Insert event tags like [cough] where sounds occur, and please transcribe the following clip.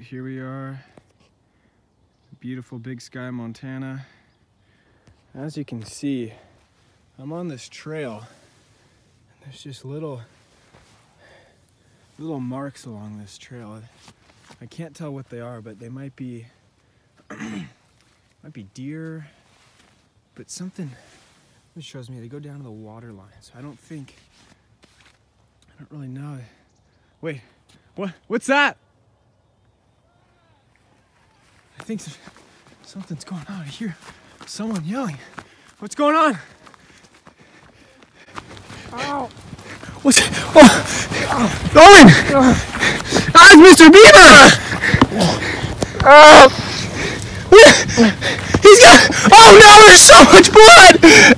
here we are. Beautiful Big Sky, Montana. As you can see, I'm on this trail. And there's just little, little marks along this trail. I can't tell what they are, but they might be, [clears throat] might be deer, but something, this shows me they go down to the water line. So I don't think, I don't really know. Wait, what? What's that? I think something's going on. I hear someone yelling. What's going on? Ow! What's? Oh, Owen! Ah, Mr. Beaver! Oh! He's got. Oh no! There's so much blood! Oh! Oh! Oh! oh!